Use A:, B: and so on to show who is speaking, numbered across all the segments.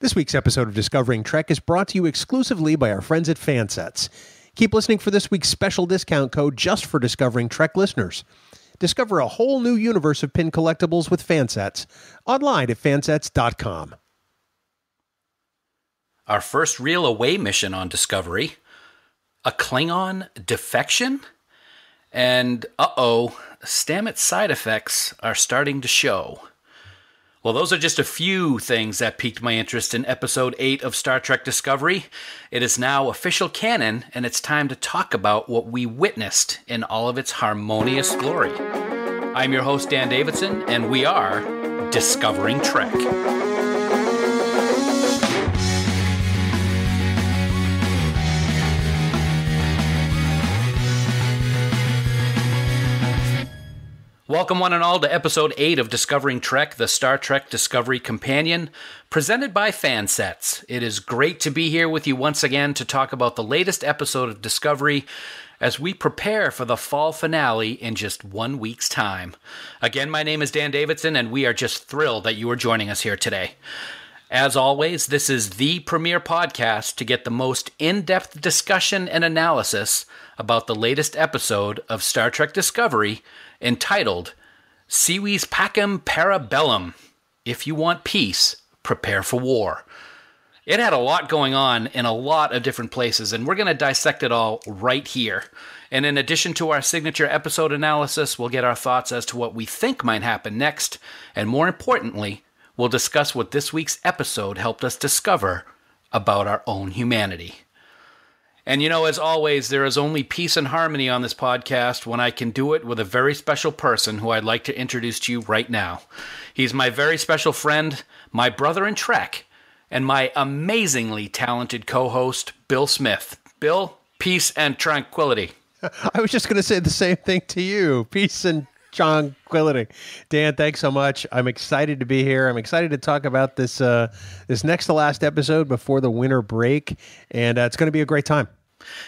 A: This week's episode of Discovering Trek is brought to you exclusively by our friends at Fansets. Keep listening for this week's special discount code just for Discovering Trek listeners. Discover a whole new universe of pin collectibles with Fansets online at fansets.com.
B: Our first real away mission on Discovery, a Klingon defection, and uh oh, Stamets side effects are starting to show. Well, those are just a few things that piqued my interest in episode 8 of Star Trek Discovery. It is now official canon, and it's time to talk about what we witnessed in all of its harmonious glory. I'm your host, Dan Davidson, and we are Discovering Trek. Welcome, one and all, to episode 8 of Discovering Trek, the Star Trek Discovery Companion, presented by Fansets. It is great to be here with you once again to talk about the latest episode of Discovery as we prepare for the fall finale in just one week's time. Again, my name is Dan Davidson, and we are just thrilled that you are joining us here today. As always, this is the premier podcast to get the most in depth discussion and analysis about the latest episode of Star Trek Discovery entitled Si Vis Pacem Para Bellum. If you want peace, prepare for war. It had a lot going on in a lot of different places, and we're going to dissect it all right here. And in addition to our signature episode analysis, we'll get our thoughts as to what we think might happen next, and more importantly, we'll discuss what this week's episode helped us discover about our own humanity. And you know, as always, there is only peace and harmony on this podcast when I can do it with a very special person who I'd like to introduce to you right now. He's my very special friend, my brother in Trek, and my amazingly talented co host, Bill Smith. Bill, peace and tranquility.
A: I was just going to say the same thing to you. Peace and tranquility. Dan, thanks so much. I'm excited to be here. I'm excited to talk about this uh, this next to last episode before the winter break, and uh, it's going to be a great time.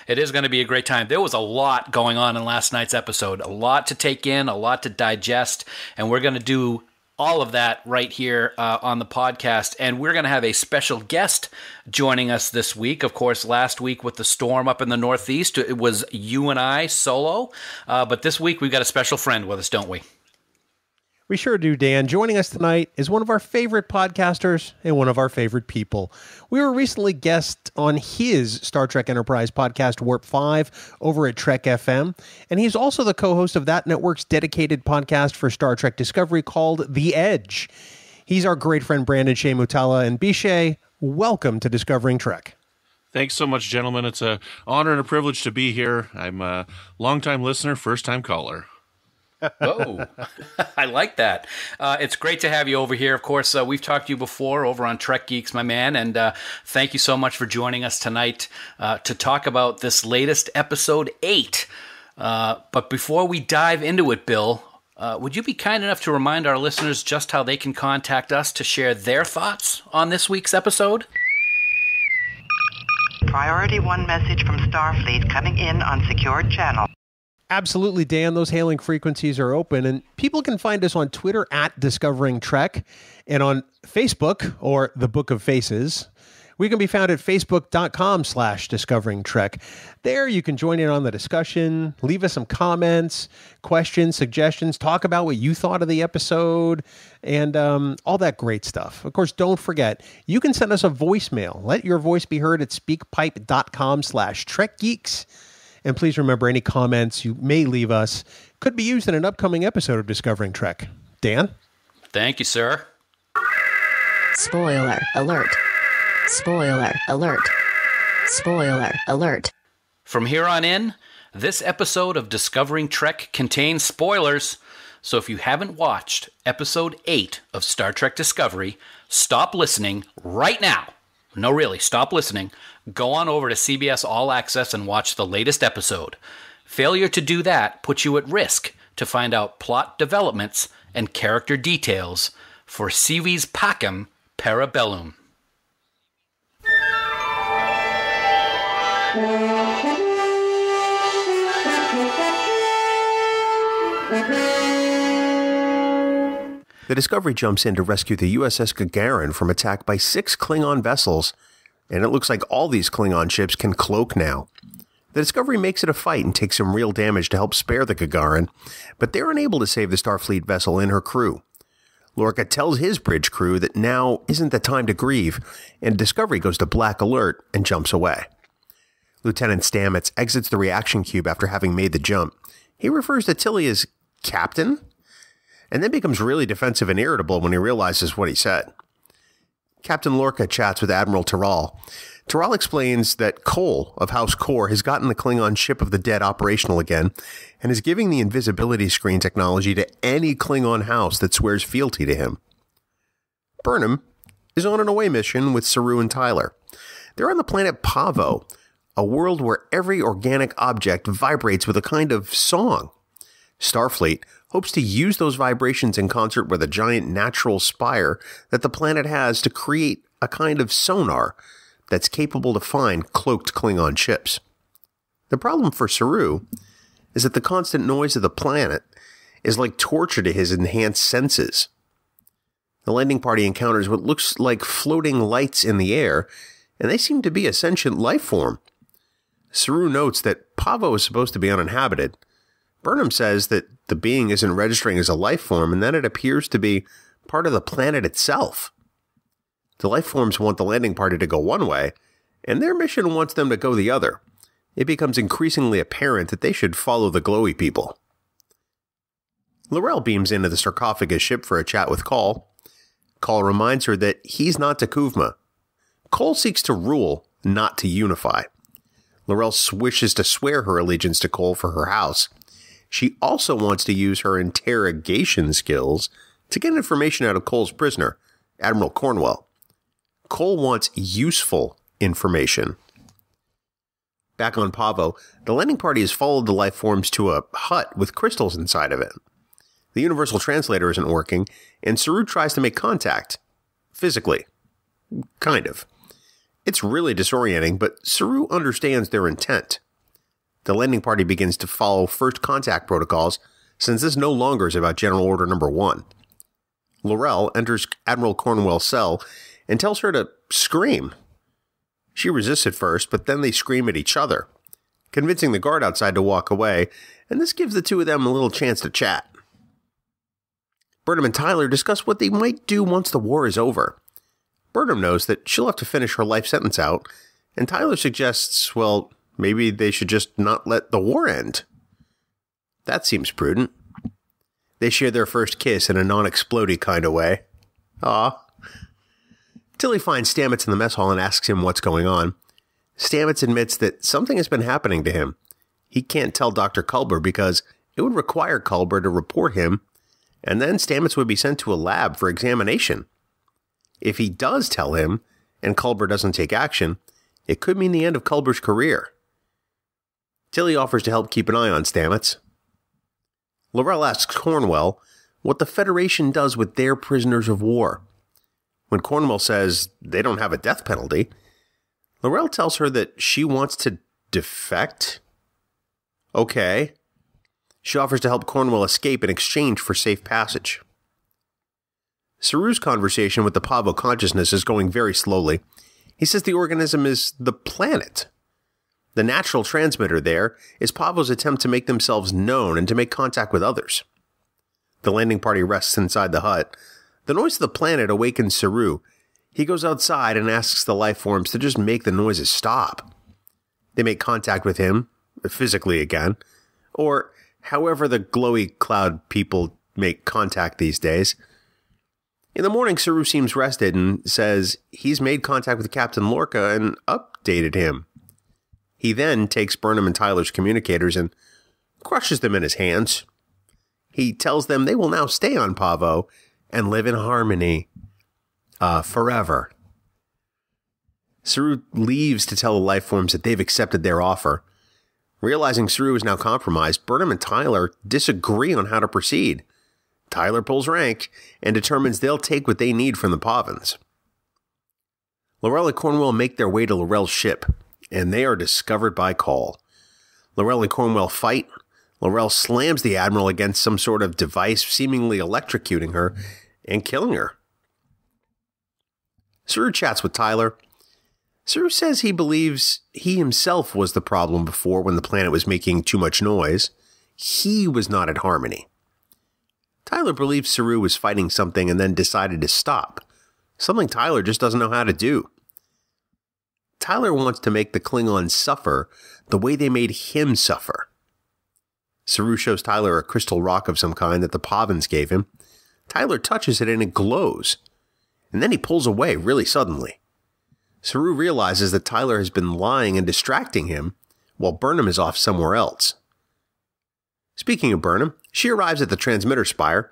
B: It is going to be a great time. There was a lot going on in last night's episode, a lot to take in, a lot to digest, and we're going to do all of that right here uh, on the podcast. And we're going to have a special guest joining us this week. Of course, last week with the storm up in the Northeast, it was you and I solo. Uh, but this week, we've got a special friend with us, don't we?
A: We sure do, Dan. Joining us tonight is one of our favorite podcasters and one of our favorite people. We were recently guest on his Star Trek Enterprise podcast, Warp 5, over at Trek FM. And he's also the co host of that network's dedicated podcast for Star Trek Discovery called The Edge. He's our great friend, Brandon Shea Mutala. And Bishay, welcome to Discovering Trek.
C: Thanks so much, gentlemen. It's an honor and a privilege to be here. I'm a longtime listener, first time caller
B: oh, I like that. Uh, it's great to have you over here. Of course, uh, we've talked to you before over on Trek Geeks, my man, and uh, thank you so much for joining us tonight uh, to talk about this latest episode eight. Uh, but before we dive into it, Bill, uh, would you be kind enough to remind our listeners just how they can contact us to share their thoughts on this week's episode?
D: Priority 1 message from Starfleet coming in on secured channel.
A: Absolutely, Dan. Those hailing frequencies are open, and people can find us on Twitter at Discovering Trek and on Facebook or the Book of Faces. We can be found at facebook.com slash discovering trek. There you can join in on the discussion, leave us some comments, questions, suggestions, talk about what you thought of the episode, and um, all that great stuff. Of course, don't forget, you can send us a voicemail. Let your voice be heard at speakpipe.com slash trekgeeks. And please remember any comments you may leave us could be used in an upcoming episode of Discovering Trek. Dan?
B: Thank you, sir.
E: Spoiler alert. Spoiler alert. Spoiler alert.
B: From here on in, this episode of Discovering Trek contains spoilers. So if you haven't watched episode 8 of Star Trek Discovery, stop listening right now. No, really, stop listening go on over to CBS All Access and watch the latest episode. Failure to do that puts you at risk to find out plot developments and character details for Si Vis Pacem Parabellum.
F: The Discovery jumps in to rescue the USS Gagarin from attack by six Klingon vessels, and it looks like all these Klingon ships can cloak now. The Discovery makes it a fight and takes some real damage to help spare the Gagarin, but they're unable to save the Starfleet vessel and her crew. Lorca tells his bridge crew that now isn't the time to grieve, and Discovery goes to black alert and jumps away. Lieutenant Stamets exits the reaction cube after having made the jump. He refers to Tilly as Captain, and then becomes really defensive and irritable when he realizes what he said. Captain Lorca chats with Admiral Terral. Terral explains that Kol of House Kor has gotten the Klingon ship of the dead operational again and is giving the invisibility screen technology to any Klingon house that swears fealty to him. Burnham is on an away mission with Saru and Tyler. They're on the planet Pahvo, a world where every organic object vibrates with a kind of song. Starfleet hopes to use those vibrations in concert with a giant natural spire that the planet has to create a kind of sonar that's capable to find cloaked Klingon ships. The problem for Saru is that the constant noise of the planet is like torture to his enhanced senses. The landing party encounters what looks like floating lights in the air, and they seem to be a sentient life form. Saru notes that Pahvo is supposed to be uninhabited. Burnham says that the being isn't registering as a life form and that it appears to be part of the planet itself. The life forms want the landing party to go one way, and their mission wants them to go the other. It becomes increasingly apparent that they should follow the glowy people. L'Rell beams into the sarcophagus ship for a chat with Kol. Kol reminds her that he's not T'Kuvma. Kol seeks to rule, not to unify. L'Rell wishes to swear her allegiance to Kol for her house. She also wants to use her interrogation skills to get information out of Kol's prisoner, Admiral Cornwell. Kol wants useful information. Back on Pahvo, the landing party has followed the life forms to a hut with crystals inside of it. The universal translator isn't working, and Saru tries to make contact. Physically. Kind of. It's really disorienting, but Saru understands their intent. The landing party begins to follow first contact protocols, since this no longer is about General Order Number 1. L'Rell enters Admiral Cornwell's cell and tells her to scream. She resists at first, but then they scream at each other, convincing the guard outside to walk away, and this gives the two of them a little chance to chat. Burnham and Tyler discuss what they might do once the war is over. Burnham knows that she'll have to finish her life sentence out, and Tyler suggests, well, maybe they should just not let the war end. That seems prudent. They share their first kiss in a non explodey kind of way. Ah. Tilly finds Stamets in the mess hall and asks him what's going on. Stamets admits that something has been happening to him. He can't tell Dr. Culber because it would require Culber to report him, and then Stamets would be sent to a lab for examination. If he does tell him, and Culber doesn't take action, it could mean the end of Culber's career. Tilly offers to help keep an eye on Stamets. L'Rell asks Cornwell what the Federation does with their prisoners of war. When Cornwell says they don't have a death penalty, L'Rell tells her that she wants to defect. Okay. She offers to help Cornwell escape in exchange for safe passage. Saru's conversation with the Pahvo consciousness is going very slowly. He says the organism is the planet. The natural transmitter there is Pahvo's attempt to make themselves known and to make contact with others. The landing party rests inside the hut. The noise of the planet awakens Saru. He goes outside and asks the life forms to just make the noises stop. They make contact with him, physically again, or however the glowy cloud people make contact these days. In the morning, Saru seems rested and says he's made contact with Captain Lorca and updated him. He then takes Burnham and Tyler's communicators and crushes them in his hands. He tells them they will now stay on Pahvo and live in harmony uh, forever. Saru leaves to tell the life forms that they've accepted their offer. Realizing Saru is now compromised, Burnham and Tyler disagree on how to proceed. Tyler pulls rank and determines they'll take what they need from the Pahvans. L'Rell and Cornwell make their way to L'Rell's ship, and they are discovered by Kol. L'Rell and Cornwell fight. L'Rell slams the Admiral against some sort of device, seemingly electrocuting her, and killing her. Saru chats with Tyler. Saru says he believes he himself was the problem before when the planet was making too much noise. He was not at harmony. Tyler believes Saru was fighting something and then decided to stop, something Tyler just doesn't know how to do. Tyler wants to make the Klingons suffer the way they made him suffer. Saru shows Tyler a crystal rock of some kind that the Pahvans gave him. Tyler touches it and it glows. And then he pulls away really suddenly. Saru realizes that Tyler has been lying and distracting him while Burnham is off somewhere else. Speaking of Burnham, she arrives at the transmitter spire.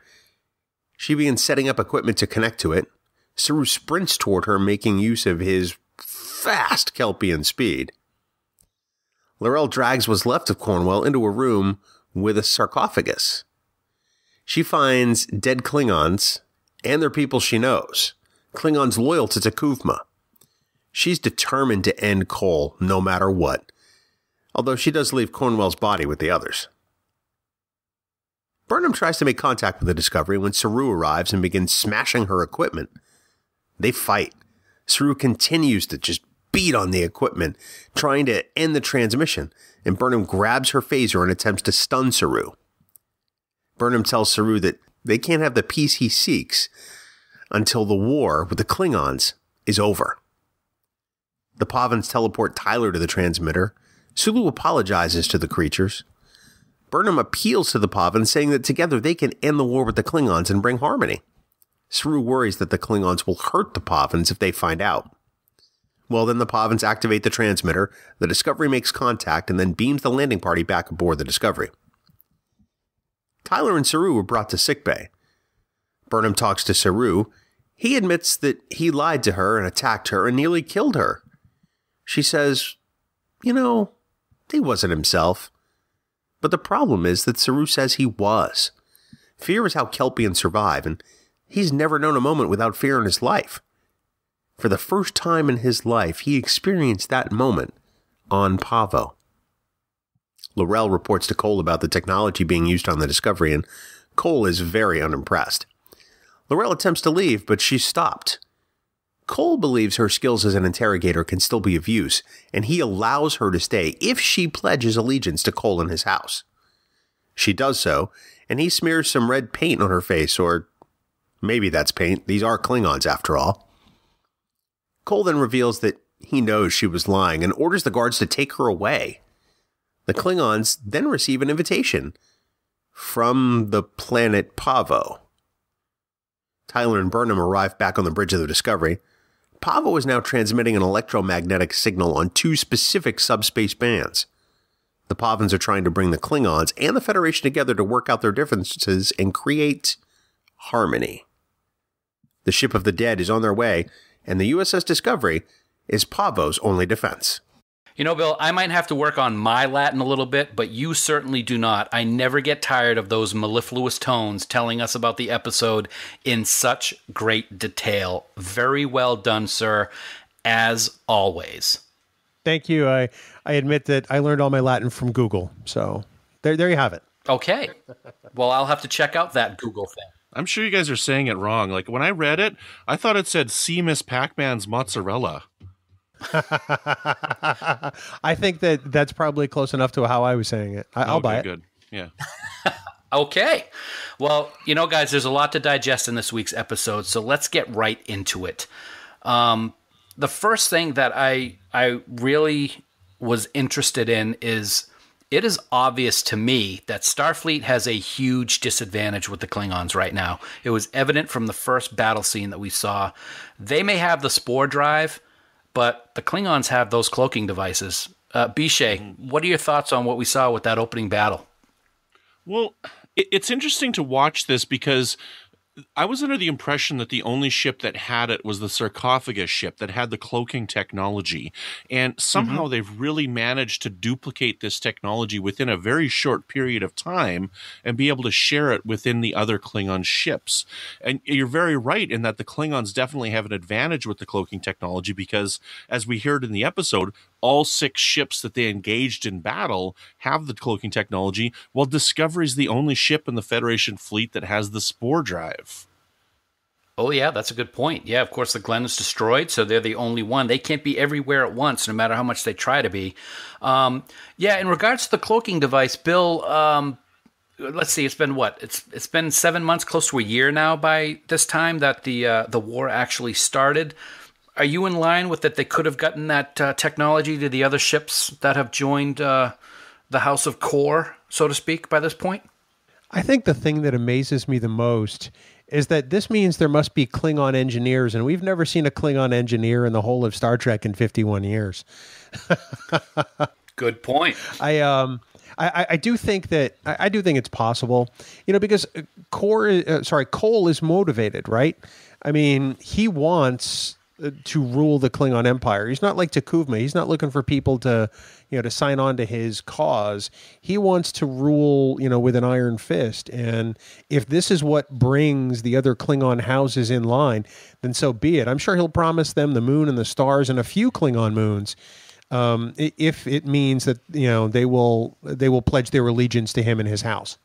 F: She begins setting up equipment to connect to it. Saru sprints toward her, making use of his fast Kelpian speed. L'Rell drags what's left of Cornwell into a room with a sarcophagus. She finds dead Klingons and their people she knows, Klingons loyal to T'Kuvma. She's determined to end Kol no matter what, although she does leave Cornwell's body with the others. Burnham tries to make contact with the Discovery when Saru arrives and begins smashing her equipment. They fight. Saru continues to just beat on the equipment, trying to end the transmission, and Burnham grabs her phaser and attempts to stun Saru. Burnham tells Saru that they can't have the peace he seeks until the war with the Klingons is over. The Pahvans teleport Tyler to the transmitter. Saru apologizes to the creatures. Burnham appeals to the Pahvans, saying that together they can end the war with the Klingons and bring harmony. Saru worries that the Klingons will hurt the Pahvans if they find out. Well, then the Pahvans activate the transmitter, the Discovery makes contact, and then beams the landing party back aboard the Discovery. Tyler and Saru were brought to sickbay. Burnham talks to Saru. He admits that he lied to her and attacked her and nearly killed her. She says, You know, he wasn't himself. But the problem is that Saru says he was. Fear is how Kelpians survive, and he's never known a moment without fear in his life. For the first time in his life, he experienced that moment on Pahvo. L'Rell reports to Kol about the technology being used on the Discovery, and Kol is very unimpressed. L'Rell attempts to leave, but she's stopped. Kol believes her skills as an interrogator can still be of use, and he allows her to stay if she pledges allegiance to Kol in his house. She does so, and he smears some red paint on her face, or maybe that's paint. These are Klingons, after all. Kol then reveals that he knows she was lying and orders the guards to take her away. The Klingons then receive an invitation from the planet Pahvo. Tyler and Burnham arrive back on the bridge of the Discovery. Pahvo is now transmitting an electromagnetic signal on two specific subspace bands. The Pahvans are trying to bring the Klingons and the Federation together to work out their differences and create harmony. The ship of the dead is on their way, and the USS Discovery is Pahvo's only defense.
B: You know, Bill, I might have to work on my Latin a little bit, but you certainly do not. I never get tired of those mellifluous tones telling us about the episode in such great detail. Very well done, sir, as always.
A: Thank you. I, I admit that I learned all my Latin from Google. So there, there you have it.
B: Okay. Well, I'll have to check out that Google thing.
C: I'm sure you guys are saying it wrong. Like when I read it, I thought it said "See Miss Pac-Man's mozzarella."
A: I think that that's probably close enough to how I was saying it. I, I'll
C: Okay,
A: buy it.
C: Good. Yeah.
B: Okay. Well, you know, guys, there's a lot to digest in this week's episode, so let's get right into it. Um, the first thing that I I really was interested in is it is obvious to me that Starfleet has a huge disadvantage with the Klingons right now. It was evident from the first battle scene that we saw. They may have the spore drive, but the Klingons have those cloaking devices. Uh, Bishay, what are your thoughts on what we saw with that opening battle?
C: Well, it's interesting to watch this because I was under the impression that the only ship that had it was the sarcophagus ship that had the cloaking technology. And somehow mm-hmm. they've really managed to duplicate this technology within a very short period of time and be able to share it within the other Klingon ships. And you're very right in that the Klingons definitely have an advantage with the cloaking technology because, as we heard in the episode, all six ships that they engaged in battle have the cloaking technology, while Discovery is the only ship in the Federation fleet that has the spore drive.
B: Oh yeah, that's a good point. Yeah, of course the Glenn is destroyed, so they're the only one. They can't be everywhere at once, no matter how much they try to be. Um, yeah, in regards to the cloaking device, Bill. Um, let's see, it's been what? It's it's been seven months, close to a year now. By this time that the uh, the war actually started, are you in line with that? They could have gotten that uh, technology to the other ships that have joined uh, the House of Kor, so to speak, by this point.
A: I think the thing that amazes me the most is that this means there must be Klingon engineers, and we've never seen a Klingon engineer in the whole of Star Trek in 51 years.
B: Good point.
A: I um. I, I do think that I, I do think it's possible, you know, because Kor, uh, sorry, Kol is motivated, right? I mean, he wants to rule the Klingon Empire. He's not like T'Kuvma. He's not looking for people to, you know, to sign on to his cause. He wants to rule, you know, with an iron fist. And if this is what brings the other Klingon houses in line, then so be it. I'm sure he'll promise them the moon and the stars and a few Klingon moons. Um, if it means that you know they will they will pledge their allegiance to him and his house.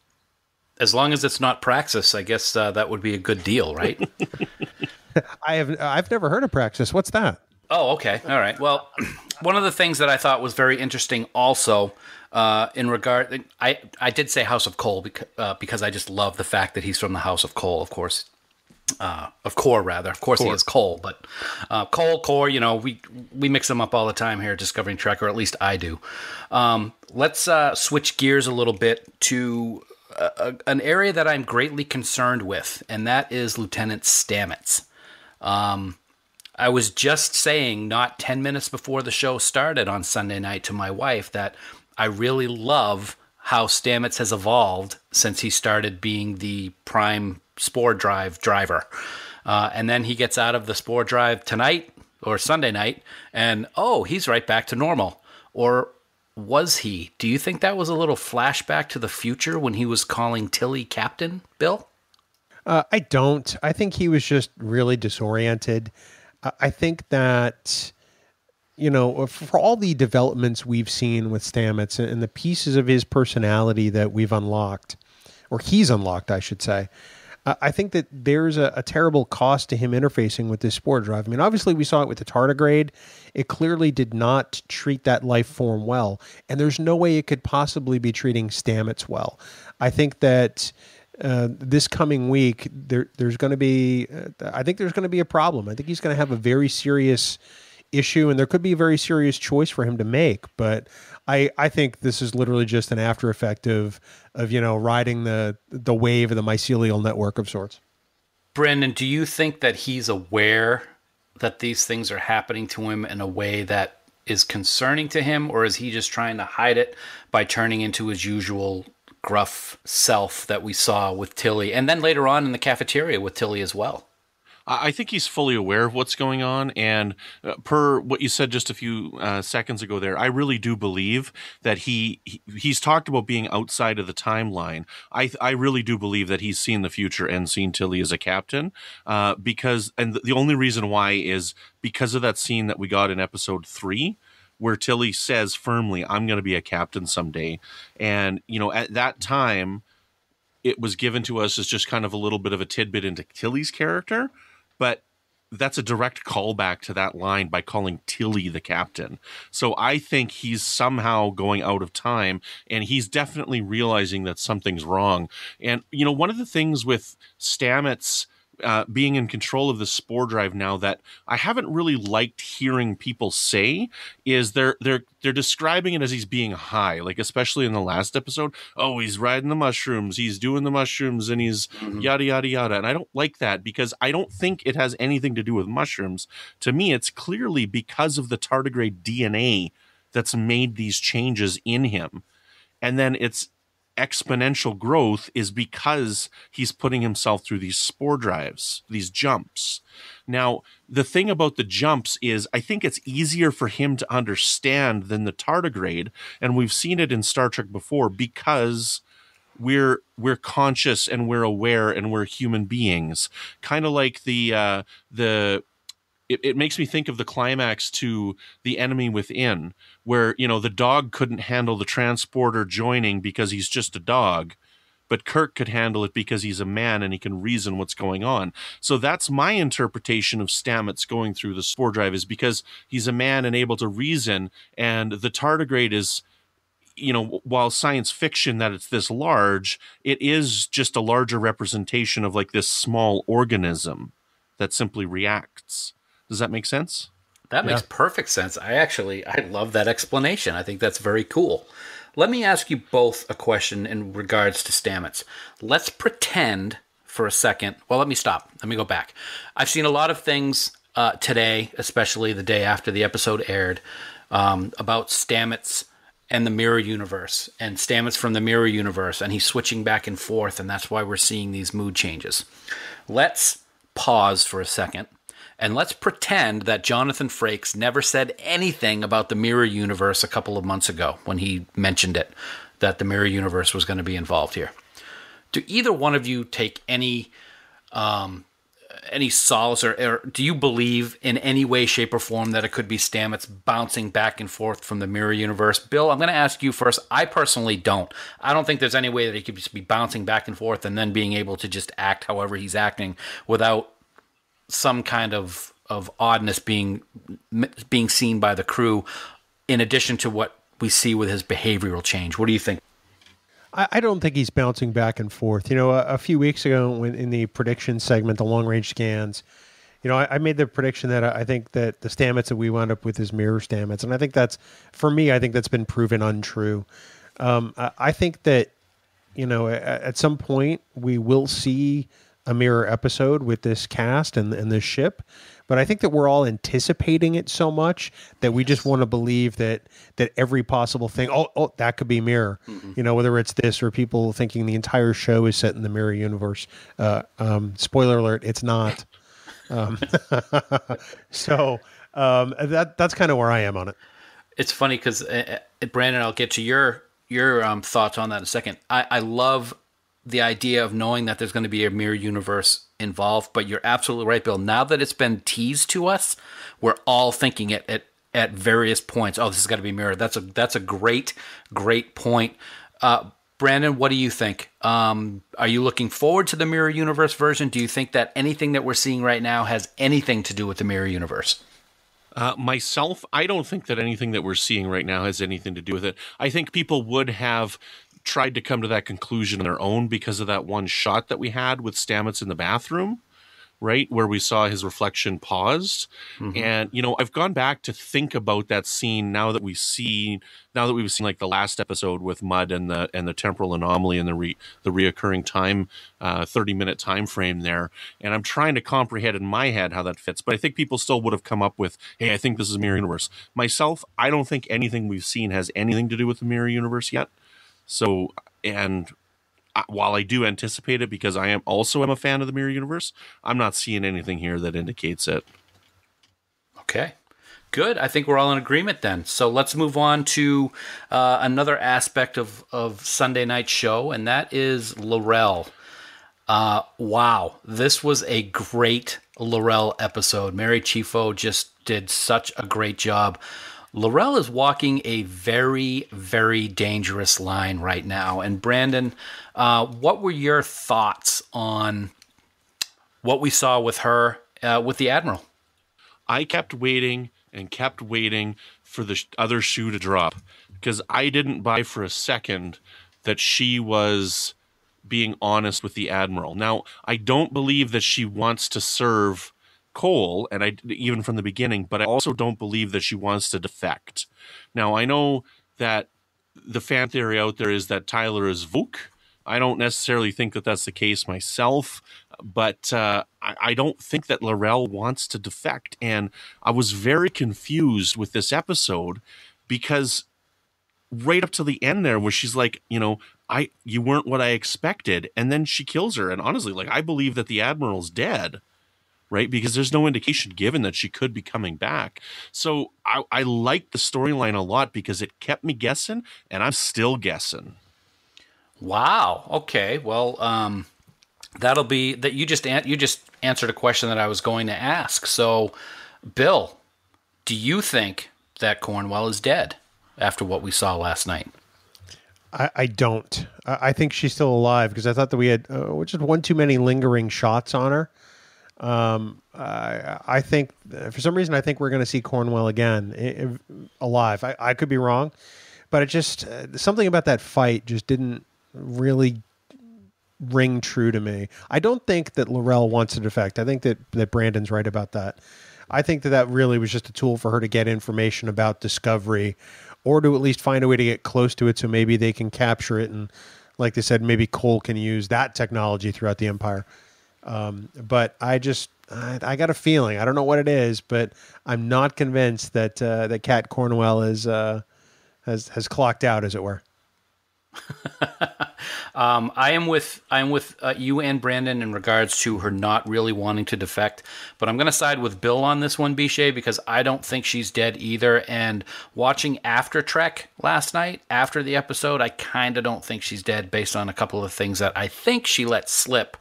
B: As long as it's not Praxis, I guess uh, that would be a good deal, right?
A: I have I've never heard of Praxis. What's that?
B: Oh, okay. All right. Well, one of the things that I thought was very interesting also uh, in regard, I, I did say House of Kol because, uh, because I just love the fact that he's from the House of Kol, of course. Uh, of Kor, rather. Of course, he is Kol, but uh, Kol, Kor, you know, we we mix them up all the time here at Discovering Trek, or at least I do. Um, let's uh, switch gears a little bit to a, a, an area that I'm greatly concerned with, and that is Lieutenant Stamets. Um, I was just saying, not 10 minutes before the show started on Sunday night, to my wife that I really love how Stamets has evolved since he started being the prime spore drive driver. Uh, and then he gets out of the spore drive tonight or Sunday night, and oh, he's right back to normal. Or was he? Do you think that was a little flashback to the future when he was calling Tilly captain, Bill?
A: Uh, I don't. I think he was just really disoriented. I think that you know, for all the developments we've seen with Stamets and the pieces of his personality that we've unlocked, or he's unlocked, I should say, I think that there's a, a, terrible cost to him interfacing with this spore drive. I mean, obviously, we saw it with the tardigrade. It clearly did not treat that life form well, and there's no way it could possibly be treating Stamets well. I think that uh, this coming week, there, there's going to be, uh, I think there's going to be a problem. I think he's going to have a very serious issue, and there could be a very serious choice for him to make. But I, I think this is literally just an after effect of, of you know, riding the the wave of the mycelial network of sorts.
B: Brendan, do you think that he's aware that these things are happening to him in a way that is concerning to him, or is he just trying to hide it by turning into his usual gruff self that we saw with Tilly, and then later on in the cafeteria with Tilly as well.
C: I think he's fully aware of what's going on. And uh, per what you said just a few uh, seconds ago there, I really do believe that he, he, he's talked about being outside of the timeline. I, I really do believe that he's seen the future and seen Tilly as a captain. Uh, because, and the only reason why is because of that scene that we got in episode three where Tilly says firmly, I'm going to be a captain someday. And, you know, at that time, it was given to us as just kind of a little bit of a tidbit into Tilly's character, but that's a direct callback to that line by calling Tilly the captain. So I think he's somehow going out of time and he's definitely realizing that something's wrong. And, you know, one of the things with Stamets uh, being in control of the spore drive now that I haven't really liked hearing people say is they're they're they're describing it as he's being high, like especially in the last episode. Oh, he's riding the mushrooms, he's doing the mushrooms, and he's mm-hmm. yada yada yada. And I don't like that because I don't think it has anything to do with mushrooms. To me, it's clearly because of the tardigrade DNA that's made these changes in him. And then it's exponential growth is because he's putting himself through these spore drives, these jumps. Now, the thing about the jumps is I think it's easier for him to understand than the tardigrade, and we've seen it in Star Trek before because we're we're conscious and we're aware and we're human beings. Kind of like the uh the it, it makes me think of the climax to the enemy within where you know the dog couldn't handle the transporter joining because he's just a dog but Kirk could handle it because he's a man and he can reason what's going on. So that's my interpretation of Stamets going through the spore drive is because he's a man and able to reason, and the tardigrade is you know, while science fiction that it's this large, it is just a larger representation of like this small organism that simply reacts. Does that make sense?
B: That makes perfect sense. I actually I love that explanation. I think that's very cool. Let me ask you both a question in regards to Stamets. Let's pretend for a second. Well, let me stop. Let me go back. I've seen a lot of things uh, today, especially the day after the episode aired, um, about Stamets and the mirror universe and Stamets from the mirror universe, and he's switching back and forth, and that's why we're seeing these mood changes. Let's pause for a second and let's pretend that Jonathan Frakes never said anything about the mirror universe a couple of months ago when he mentioned it, that the mirror universe was going to be involved here. Do either one of you take any um, any solace, or, or, do you believe in any way, shape, or form that it could be Stamets bouncing back and forth from the mirror universe? Bill, I'm going to ask you first. I personally don't. I don't think there's any way that he could just be bouncing back and forth and then being able to just act however he's acting without some kind of of oddness being being seen by the crew, in addition to what we see with his behavioral change. What do you think?
A: I, I don't think he's bouncing back and forth. You know, a, a few weeks ago, when in the prediction segment, the long range scans, you know, I, I, made the prediction that I think that the Stamets that we wound up with is mirror Stamets, and I think that's for me. I think that's been proven untrue. Um, I, I, think that you know, at, at, some point we will see a mirror episode with this cast and, and this ship, but I think that we're all anticipating it so much that we just want to believe that that every possible thing, oh, oh, that could be mirror. Mm-hmm. You know, whether it's this or people thinking the entire show is set in the mirror universe. Uh, um, spoiler alert: it's not. Um, so um, that that's kind of where I am on it.
B: It's funny because uh, uh, Brandon, I'll get to your your um, thoughts on that in a second. I, I love the idea of knowing that there's going to be a mirror universe involved. But you're absolutely right, Bill. Now that it's been teased to us, we're all thinking it at, at various points. Oh, this has got to be mirrored. That's a that's a great great point. Uh, Brandon, what do you think? Um, are you looking forward to the mirror universe version? Do you think that anything that we're seeing right now has anything to do with the mirror universe?
C: Uh, myself, I don't think that anything that we're seeing right now has anything to do with it. I think people would have tried to come to that conclusion on their own because of that one shot that we had with Stamets in the bathroom, right? Where we saw his reflection paused. Mm-hmm. And, you know, I've gone back to think about that scene now that we see now that we've seen like the last episode with Mudd and the and the temporal anomaly and the re, the reoccurring time uh, 30 minute time frame there. And I'm trying to comprehend in my head how that fits. But I think people still would have come up with, hey, I think this is a mirror universe. Myself, I don't think anything we've seen has anything to do with the mirror universe yet. So, and while I do anticipate it because I am also am a fan of the Mirror Universe, I'm not seeing anything here that indicates it.
B: Okay. Good. I think we're all in agreement then. So let's move on to uh, another aspect of, of Sunday night show, and that is L'Rell. Uh, wow, this was a great L'Rell episode. Mary Chieffo just did such a great job. L'Rell is walking a very, very dangerous line right now. And Brandon, uh, what were your thoughts on what we saw with her, uh, with the Admiral?
C: I kept waiting and kept waiting for the other shoe to drop because I didn't buy for a second that she was being honest with the Admiral. Now, I don't believe that she wants to serve Kol, and I even from the beginning, but I also don't believe that she wants to defect. Now I know that the fan theory out there is that Tyler is Voq. I don't necessarily think that that's the case myself, but uh, I, I, don't think that L'Rell wants to defect. And I was very confused with this episode because right up to the end there, where she's like, you know, I you weren't what I expected, and then she kills her. And honestly, like I believe that the admiral's dead right? Because there's no indication given that she could be coming back. So I, I like the storyline a lot because it kept me guessing, and I'm still guessing.
B: Wow. Okay. Well, um, that'll be that. You just an- you just answered a question that I was going to ask. So, Bill, do you think that Cornwell is dead after what we saw last night?
A: I, I don't. I, I think she's still alive because I thought that we had uh, which is one too many lingering shots on her. Um, I, I think for some reason I think we're going to see Cornwell again i- i- alive. I, I could be wrong, but it just uh, something about that fight just didn't really ring true to me. I don't think that L'Rell wants to defect. I think that that Brandon's right about that. I think that that really was just a tool for her to get information about Discovery, or to at least find a way to get close to it, so maybe they can capture it and, like they said, maybe Kol can use that technology throughout the Empire. Um, but I just I, I got a feeling I don't know what it is, but I'm not convinced that uh, that Kat Cornwell is uh, has has clocked out, as it were.
B: Um, I am with I am with uh, you and Brandon in regards to her not really wanting to defect, but I'm going to side with Bill on this one, Biche, because I don't think she's dead either. And watching After Trek last night after the episode, I kind of don't think she's dead based on a couple of things that I think she let slip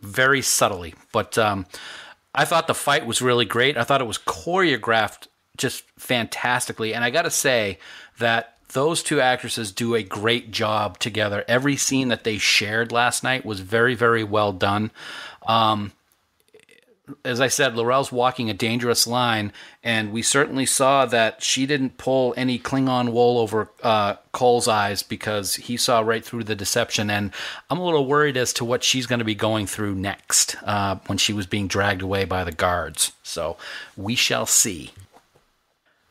B: very subtly. But um, I thought the fight was really great. I thought it was choreographed just fantastically, and I got to say that those two actresses do a great job together. Every scene that they shared last night was very, very well done. Um, as I said, L'Rell's walking a dangerous line, and we certainly saw that she didn't pull any Klingon wool over uh, Kol's eyes because he saw right through the deception. And I'm a little worried as to what she's going to be going through next uh, when she was being dragged away by the guards. So we shall see.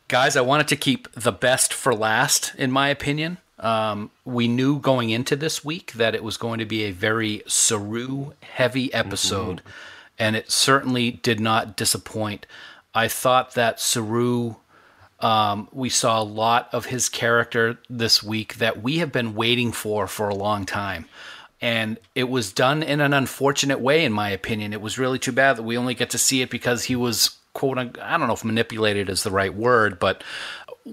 B: Guys, I wanted to keep the best for last, in my opinion. Um, we knew going into this week that it was going to be a very Saru heavy episode, and it certainly did not disappoint. I thought that Saru, um, we saw a lot of his character this week that we have been waiting for for a long time. And it was done in an unfortunate way, in my opinion. It was really too bad that we only get to see it because he was quote I don't know if manipulated is the right word, but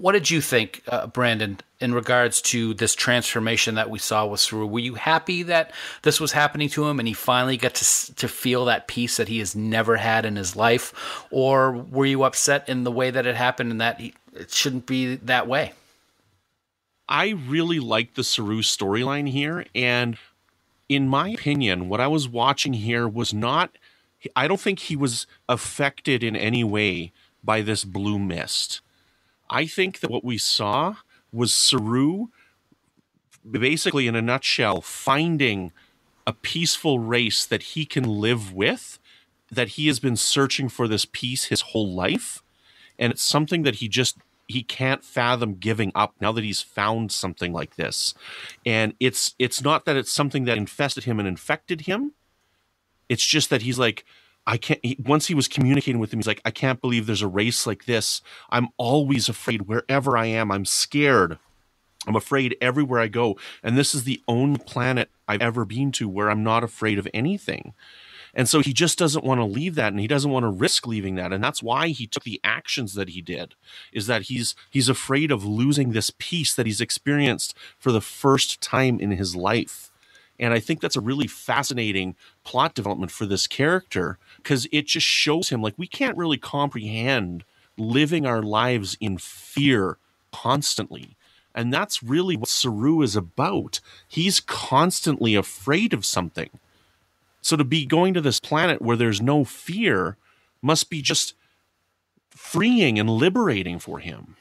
B: what did you think, uh, Brandon, in regards to this transformation that we saw with Saru? Were you happy that this was happening to him and he finally got to to feel that peace that he has never had in his life, or were you upset in the way that it happened and that he, it shouldn't be that way?
C: I really like the Saru storyline here. And in my opinion, what I was watching here was not, I don't think he was affected in any way by this blue mist. I think that what we saw was Saru, basically in a nutshell, finding a peaceful race that he can live with, that he has been searching for this peace his whole life. And it's something that he just he can't fathom giving up now that he's found something like this. And it's it's not that it's something that infested him and infected him. It's just that he's like I can't he, once he was communicating with him he's like I can't believe there's a race like this. I'm always afraid wherever I am. I'm scared. I'm afraid everywhere I go. And this is the only planet I've ever been to where I'm not afraid of anything. And so he just doesn't want to leave that and he doesn't want to risk leaving that. And that's why he took the actions that he did. Is that he's he's afraid of losing this peace that he's experienced for the first time in his life. And I think that's a really fascinating plot development for this character because it just shows him like we can't really comprehend living our lives in fear constantly. And that's really what Saru is about. He's constantly afraid of something. So to be going to this planet where there's no fear must be just freeing and liberating for him.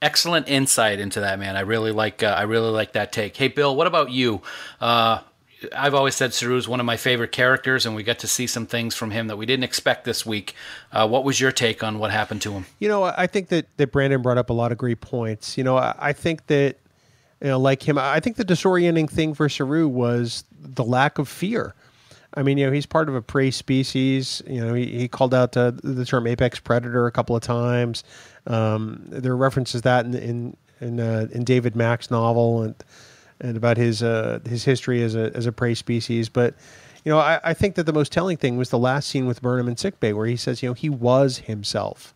B: Excellent insight into that, man. I really like. Uh, I really like that take. Hey, Bill, what about you? Uh, I've always said Saru is one of my favorite characters, and we got to see some things from him that we didn't expect this week. Uh, what was your take on what happened to him?
A: You know, I think that, that Brandon brought up a lot of great points. You know, I, I think that, you know, like him, I think the disorienting thing for Saru was the lack of fear. I mean, you know, he's part of a prey species. You know, he, he called out uh, the term apex predator a couple of times. Um, there are references that in in in, uh, in David Mack's novel and and about his uh, his history as a as a prey species. But you know, I, I think that the most telling thing was the last scene with Burnham in sickbay, where he says, you know, he was himself.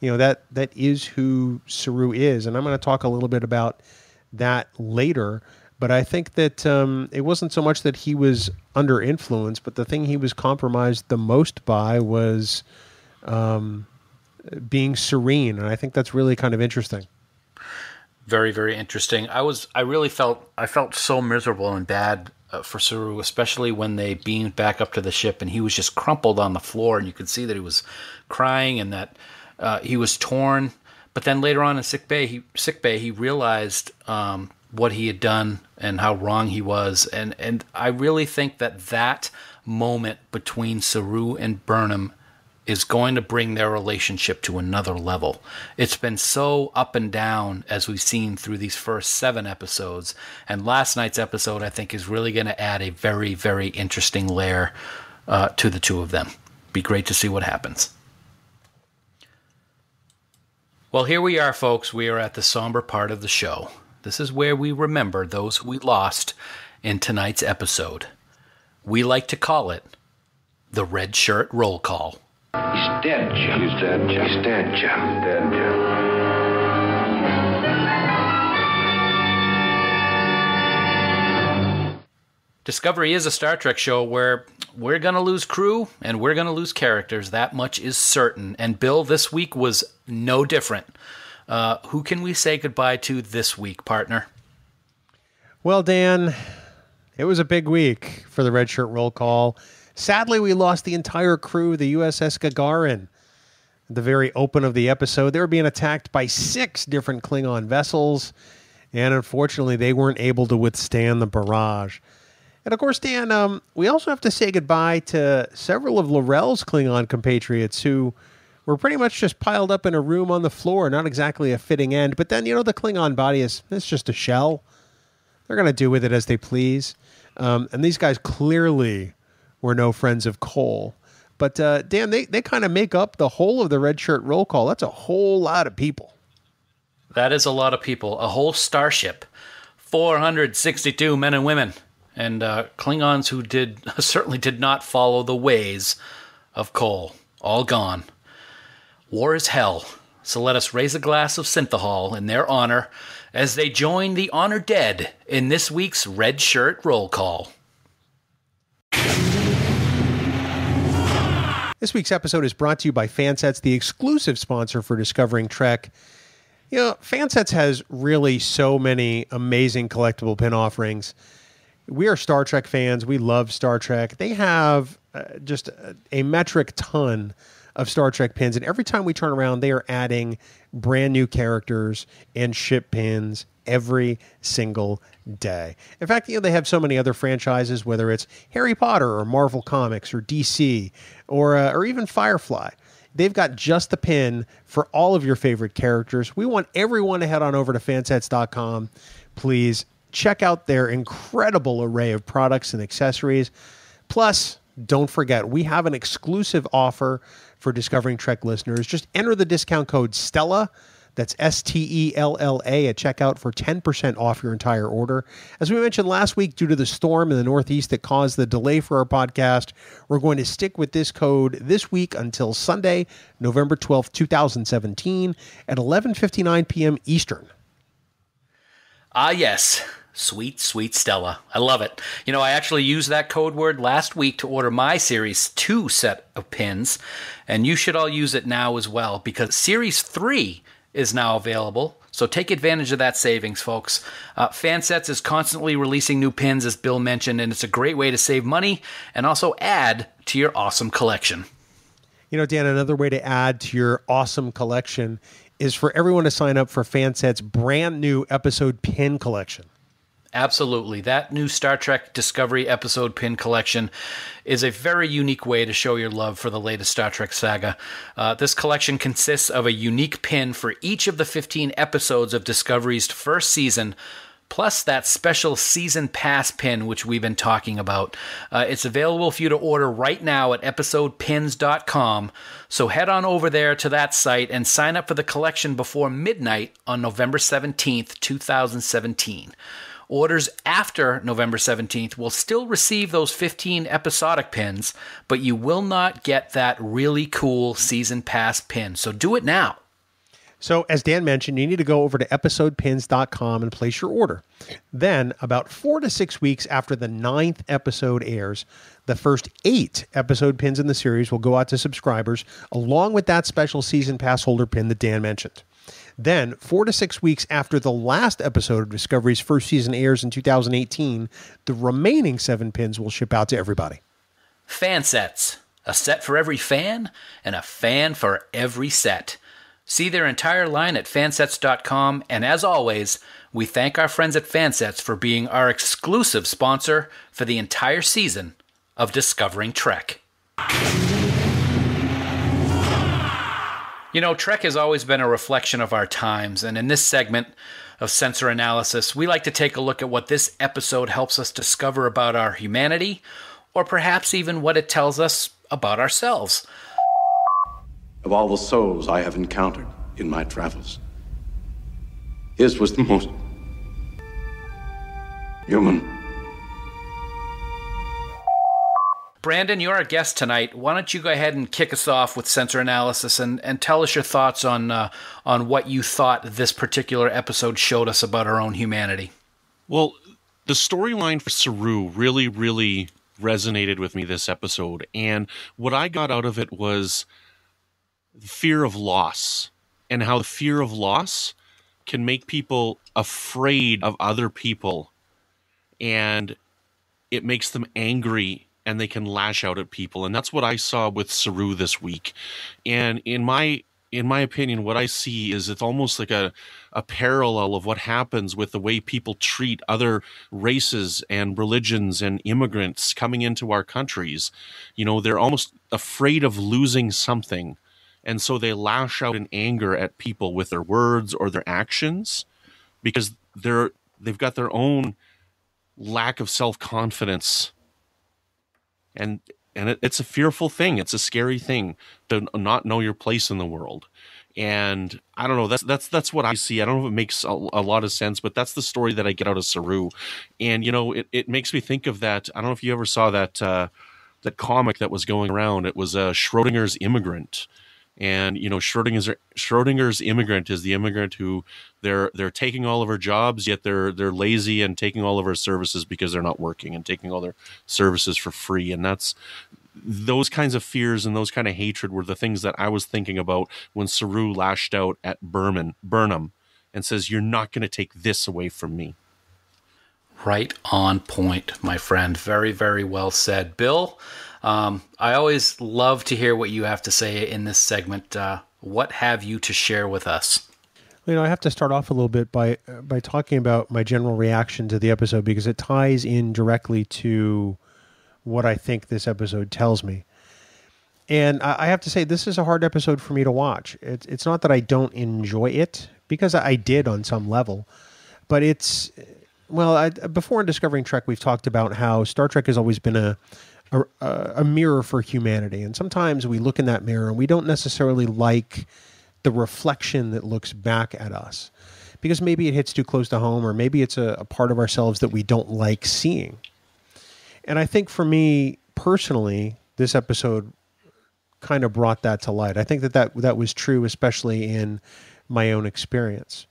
A: You know that that is who Saru is, and I'm going to talk a little bit about that later. But I think that um, it wasn't so much that he was under influence, but the thing he was compromised the most by was um, being serene, and I think that's really kind of interesting.
B: Very, very interesting. I was, I really felt, I felt so miserable and bad uh, for Saru, especially when they beamed back up to the ship and he was just crumpled on the floor, and you could see that he was crying and that uh, he was torn. But then later on in sick bay, he sick bay, he realized um, what he had done and how wrong he was, and and I really think that that moment between Saru and Burnham is going to bring their relationship to another level. It's been so up and down as we've seen through these first seven episodes. And last night's episode, I think, is really going to add a very, very interesting layer uh, to the two of them. Be great to see what happens. Well, here we are, folks. We are at the somber part of the show. This is where we remember those we lost in tonight's episode. We like to call it the Red Shirt Roll Call.
G: He's dead, Jim. He's dead, Jim. He's dead, Jim. He's dead, Jim.
B: Discovery is a Star Trek show where we're going to lose crew and we're going to lose characters. That much is certain. And Bill, this week was no different. Uh, who can we say goodbye to this week, partner?
A: Well, Dan, it was a big week for the Red Shirt Roll Call. Sadly, we lost the entire crew, of the USS Gagarin. At the very open of the episode, they were being attacked by six different Klingon vessels, and unfortunately, they weren't able to withstand the barrage. And of course, Dan, um, we also have to say goodbye to several of L'Rell's Klingon compatriots who were pretty much just piled up in a room on the floor. Not exactly a fitting end, but then, you know, the Klingon body is it's just a shell. They're going to do with it as they please. Um, and these guys clearly were no friends of Kol. But uh, Dan, they, they kind of make up the whole of the red shirt roll call. That's a whole lot of people.
B: That is a lot of people. A whole starship. 462 men and women. And uh, Klingons who did certainly did not follow the ways of Kol. All gone. War is hell. So let us raise a glass of synthahol in their honor as they join the honor dead in this week's Red Shirt Roll Call.
A: This week's episode is brought to you by Fansets, the exclusive sponsor for Discovering Trek. You know, Fansets has really so many amazing collectible pin offerings. We are Star Trek fans. We love Star Trek. They have uh, just a, a metric ton of Star Trek pins, and every time we turn around, they are adding brand new characters and ship pins every single day. In fact, you know they have so many other franchises, whether it's Harry Potter or Marvel Comics or DC or uh, or even Firefly. They've got just the pin for all of your favorite characters. We want everyone to head on over to fansets.com. Please check out their incredible array of products and accessories. Plus, don't forget, we have an exclusive offer for Discovering Trek listeners. Just enter the discount code STELLA. That's S T E L L A at checkout for 10% off your entire order. As we mentioned last week, due to the storm in the Northeast that caused the delay for our podcast, we're going to stick with this code this week until Sunday, November 12th, 2017 at 11:59 p.m. Eastern.
B: Ah, yes. Sweet, sweet Stella. I love it. You know, I actually used that code word last week to order my Series 2 set of pins, and you should all use it now as well because Series 3 is now available. So take advantage of that savings, folks. Uh, Fansets is constantly releasing new pins, as Bill mentioned, and it's a great way to save money and also add to your awesome collection.
A: You know, Dan, another way to add to your awesome collection is for everyone to sign up for Fansets' brand new episode pin collection.
B: Absolutely. That new Star Trek Discovery episode pin collection is a very unique way to show your love for the latest Star Trek saga. Uh, this collection consists of a unique pin for each of the 15 episodes of Discovery's first season. Plus, that special season pass pin, which we've been talking about. Uh, it's available for you to order right now at episodepins.com. So head on over there to that site and sign up for the collection before midnight on November 17th, 2017. Orders after November 17th will still receive those 15 episodic pins, but you will not get that really cool season pass pin. So do it now.
A: So, as Dan mentioned, you need to go over to episodepins.com and place your order. Then, about four to six weeks after the ninth episode airs, the first eight episode pins in the series will go out to subscribers, along with that special season pass holder pin that Dan mentioned. Then, four to six weeks after the last episode of Discovery's first season airs in 2018, the remaining seven pins will ship out to everybody.
B: Fan sets. A set for every fan, and a fan for every set. See their entire line at fansets.com, and as always, we thank our friends at Fansets for being our exclusive sponsor for the entire season of Discovering Trek. You know, Trek has always been a reflection of our times, and in this segment of sensor analysis, we like to take a look at what this episode helps us discover about our humanity, or perhaps even what it tells us about ourselves.
H: Of all the souls I have encountered in my travels, his was the most human.
B: Brandon, you're our guest tonight. Why don't you go ahead and kick us off with sensor analysis and, and tell us your thoughts on uh, on what you thought this particular episode showed us about our own humanity?
C: Well, the storyline for Saru really, really resonated with me this episode. And what I got out of it was fear of loss and how the fear of loss can make people afraid of other people and it makes them angry and they can lash out at people. And that's what i saw with saru this week. And in my in my opinion what i see is it's almost like a, a parallel of what happens with the way people treat other races and religions and immigrants coming into our countries. You know they're almost afraid of losing something. And so they lash out in anger at people with their words or their actions because they're they've got their own lack of self-confidence and and it, it's a fearful thing. It's a scary thing to not know your place in the world. And i don't know that's that's that's what i see. I don't know if it makes a, a, lot of sense but that's the story that i get out of saru. And you know it, it makes me think of that i don't know if you ever saw that uh that comic that was going around. It was uh schrodinger's immigrant and you know Schrodinger's Schrodinger's immigrant is the immigrant who they're they're taking all of our jobs yet they're they're lazy and taking all of our services because they're not working and taking all their services for free and that's those kinds of fears and those kind of hatred were the things that I was thinking about when Saru lashed out at Berman Burnham and says you're not going to take this away from me.
B: Right on point, my friend. Very, very well said. Bill, um, I always love to hear what you have to say in this segment. Uh, what have you to share with us?
A: You know, I have to start off a little bit by uh, by talking about my general reaction to the episode because it ties in directly to what I think this episode tells me. And I have to say, this is a hard episode for me to watch. It's it's not that I don't enjoy it because I did on some level, but it's well, I, before in discovering Trek, we've talked about how Star Trek has always been a a, a mirror for humanity. And sometimes we look in that mirror and we don't necessarily like the reflection that looks back at us because maybe it hits too close to home or maybe it's a, a part of ourselves that we don't like seeing. And I think for me personally, this episode kind of brought that to light. I think that that, that was true, especially in my own experience.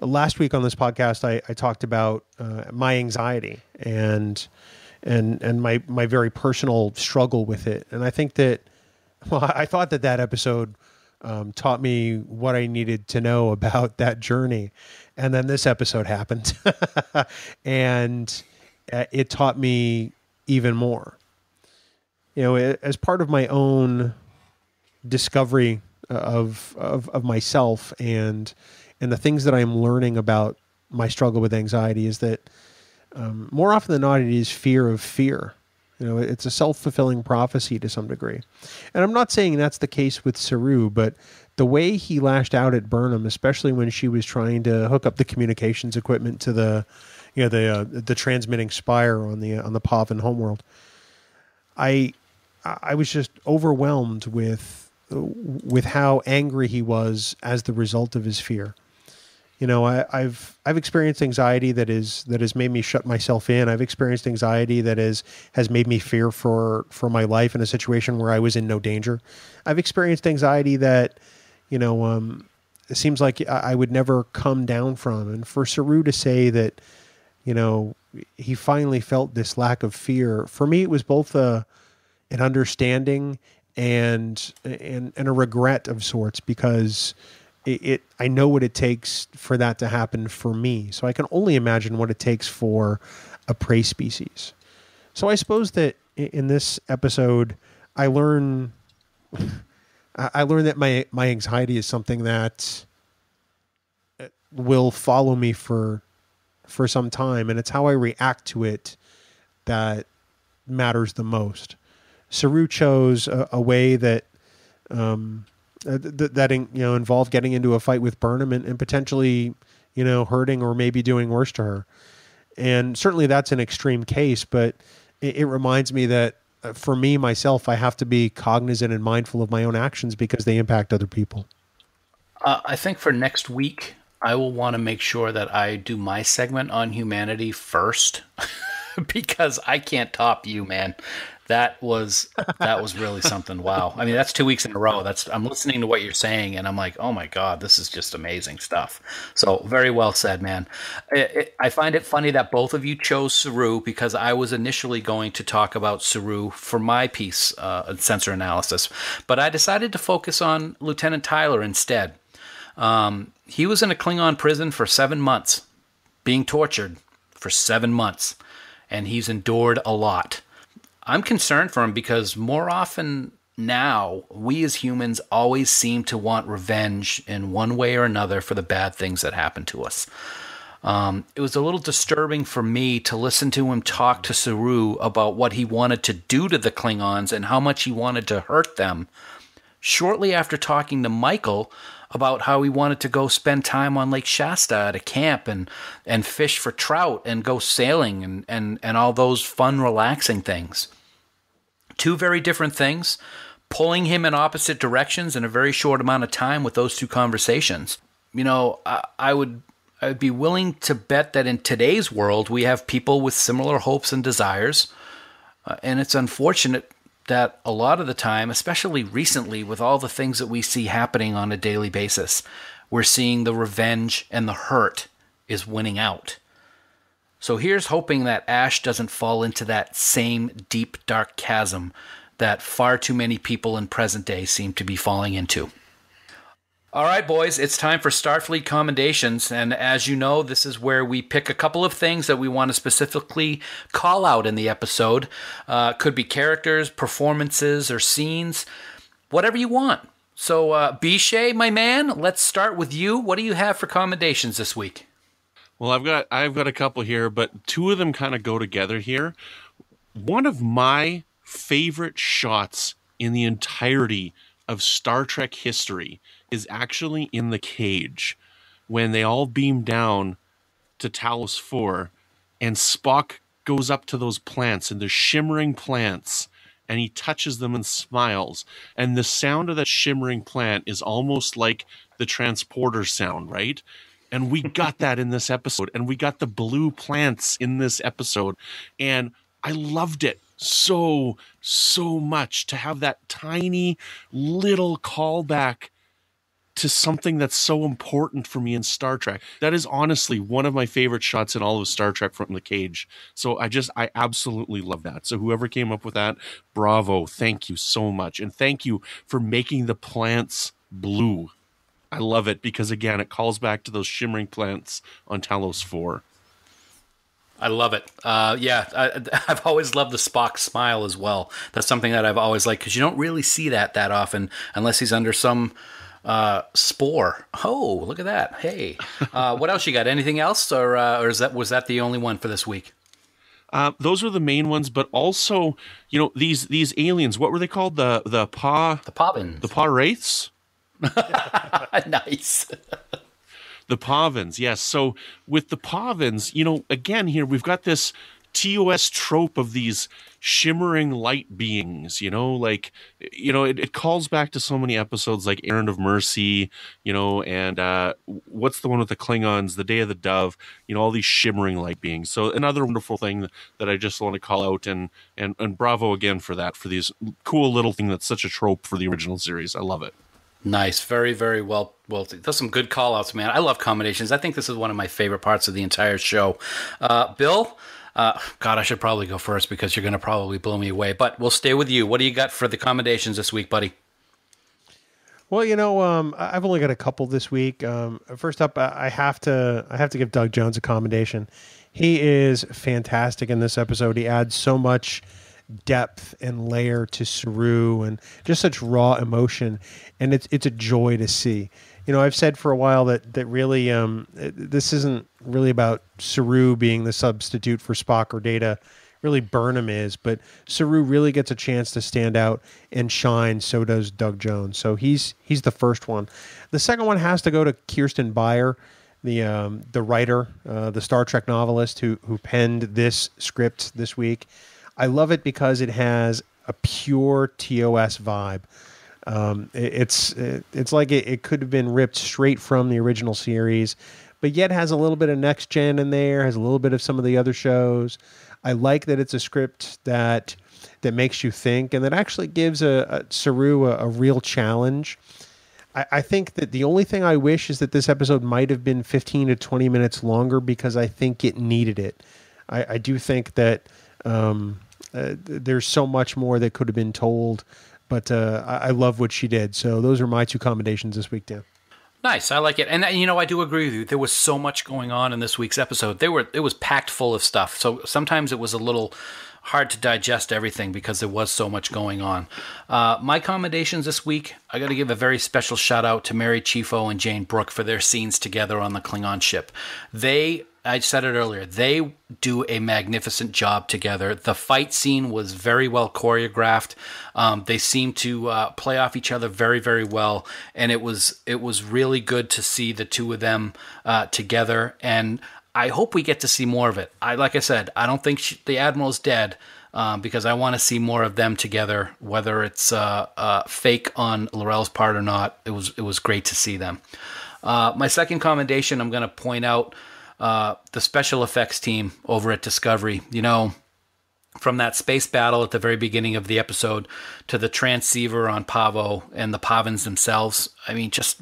A: Last week on this podcast, I, I talked about uh, my anxiety and and and my my very personal struggle with it. And I think that well, I thought that that episode um, taught me what I needed to know about that journey, and then this episode happened, and uh, it taught me even more. You know, as part of my own discovery of of, of myself and and the things that I'm learning about my struggle with anxiety is that um, more often than not, it is fear of fear. You know, it's a self fulfilling prophecy to some degree. And I'm not saying that's the case with Saru, but the way he lashed out at Burnham, especially when she was trying to hook up the communications equipment to the, you know, the uh, the transmitting spire on the on the Pahvan homeworld, I I was just overwhelmed with with how angry he was as the result of his fear you know I, have I've experienced anxiety that is that has made me shut myself in. I've experienced anxiety that is has made me fear for for my life in a situation where I was in no danger. I've experienced anxiety that you know um, it seems like I I would never come down from. And for Saru to say that, you know, he finally felt this lack of fear. For me, it was both a an understanding and and and a regret of sorts because it, it I know what it takes for that to happen for me. So I can only imagine what it takes for a prey species. So I suppose that in this episode, I learn I learned that my my anxiety is something that uh, will follow me for for some time, and it's how I react to it that matters the most. Saru chose a, a way that um, uh, th- that in, you know involved getting into a fight with Burnham and, and potentially you know hurting or maybe doing worse to her. And certainly that's an extreme case, but it, it reminds me that uh, for me myself, I have to be cognizant and mindful of my own actions because they impact other people.
B: Uh, I think for next week, I will want to make sure that I do my segment on humanity first because I can't top you, man. That was that was really something. Wow. I mean, that's two weeks in a row. That's I'm listening to what you're saying, and I'm like, oh my god, this is just amazing stuff. So very well said, man. I, find it funny that both of you chose Saru because I was initially going to talk about Saru for my piece, uh, sensor analysis, but I decided to focus on Lieutenant Tyler instead. Um, he was in a Klingon prison for seven months, being tortured for seven months, and he's endured a lot. I'm concerned for him because more often now, we as humans always seem to want revenge in one way or another for the bad things that happen to us. Um, it was a little disturbing for me to listen to him talk to Saru about what he wanted to do to the Klingons and how much he wanted to hurt them shortly after talking to Michael about how he wanted to go spend time on Lake Shasta at a camp and and fish for trout and go sailing and and and all those fun relaxing things. Two very different things, pulling him in opposite directions in a very short amount of time with those two conversations. You know, I, I would I'd be willing to bet that in today's world we have people with similar hopes and desires. Uh, and it's unfortunate that a lot of the time, especially recently, with all the things that we see happening on a daily basis, we're seeing the revenge and the hurt is winning out. So here's hoping that Ash doesn't fall into that same deep, dark chasm that far too many people in present day seem to be falling into. All right, boys, it's time for Starfleet commendations. And as you know, this is where we pick a couple of things that we want to specifically call out in the episode. Uh, could be characters, performances, or scenes, whatever you want. So, uh, Bishay, my man, let's start with you. What do you have for commendations this week?
C: Well, I've got I've got a couple here, but two of them kind of go together here. One of my favorite shots in the entirety of Star Trek history is actually in the cage when they all beam down to Talos 4 and Spock goes up to those plants and they're shimmering plants and he touches them and smiles and the sound of that shimmering plant is almost like the transporter sound, right? And we got that in this episode and we got the blue plants in this episode and I loved it so so much to have that tiny little callback to something that's so important for me in Star Trek. That is honestly one of my favorite shots in all of Star Trek from the cage. So I just I absolutely love that. So whoever came up with that, bravo. Thank you so much. And thank you for making the plants blue. I love it because again it calls back to those shimmering plants on Talos 4.
B: I love it. Uh, yeah, I, I've always loved the Spock smile as well. That's something that I've always liked because you don't really see that that often unless he's under some uh, spore. Oh, look at that! Hey, uh, what else you got? Anything else, or uh, or is that was that the only one for this week?
C: Uh, those are the main ones, but also, you know, these these aliens. What were they called? The the paw
B: The Pobbins.
C: the paw wraiths.
B: nice.
C: The Pahvans, yes. So with the Pahvans, you know, again here we've got this TOS trope of these shimmering light beings, you know, like you know, it, it calls back to so many episodes like Errand of Mercy, you know, and uh what's the one with the Klingons, The Day of the Dove, you know, all these shimmering light beings. So another wonderful thing that I just want to call out and and and bravo again for that, for these cool little thing that's such a trope for the original series. I love it.
B: Nice, very very well Well, there's some good call outs, man. I love commendations. I think this is one of my favorite parts of the entire show. Uh, Bill, uh, God, I should probably go first because you're going to probably blow me away, but we'll stay with you. What do you got for the commendations this week, buddy?
A: Well, you know, um, I've only got a couple this week. Um, first up, I have to I have to give Doug Jones a commendation. He is fantastic in this episode. He adds so much depth and layer to Saru and just such raw emotion, and it's it's a joy to see. You know, I've said for a while that that really um, this isn't really about Saru being the substitute for Spock or Data really Burnham is, but Saru really gets a chance to stand out and shine. So does Doug Jones. So he's he's the first one. The second one has to go to Kirsten Beyer, the um, the writer, uh, the Star Trek novelist who who penned this script this week. I love it because it has a pure TOS vibe. Um, it- it's it, it's like it, it could have been ripped straight from the original series, but yet has a little bit of next gen in there. Has a little bit of some of the other shows. I like that it's a script that that makes you think and that actually gives a, a Saru a, a real challenge. I, think that the only thing I wish is that this episode might have been 15 to 20 minutes longer because I think it needed it. I, I do think that um, uh, there's so much more that could have been told, but uh, I, I love what she did. So those are my two commendations this week, Dan.
B: Nice, I like it, and uh, you know I do agree with you. There was so much going on in this week's episode. They were it was packed full of stuff. So sometimes it was a little hard to digest everything because there was so much going on. Uh, my commendations this week, I got to give a very special shout out to Mary Chieffo and Jayne Brook for their scenes together on the Klingon ship. They I said it earlier. They do a magnificent job together. The fight scene was very well choreographed. Um, they seem to uh, play off each other very, very well, and it was it was really good to see the two of them uh, together. And I hope we get to see more of it. I like I said, I don't think she, the admiral's dead. Um, because I want to see more of them together, whether it's uh, uh, fake on L'Rell's part or not. It was it was great to see them. Uh, my second commendation, I'm going to point out uh, the special effects team over at Discovery. You know, from that space battle at the very beginning of the episode to the transceiver on Pahvo and the Pahvans themselves. I mean, just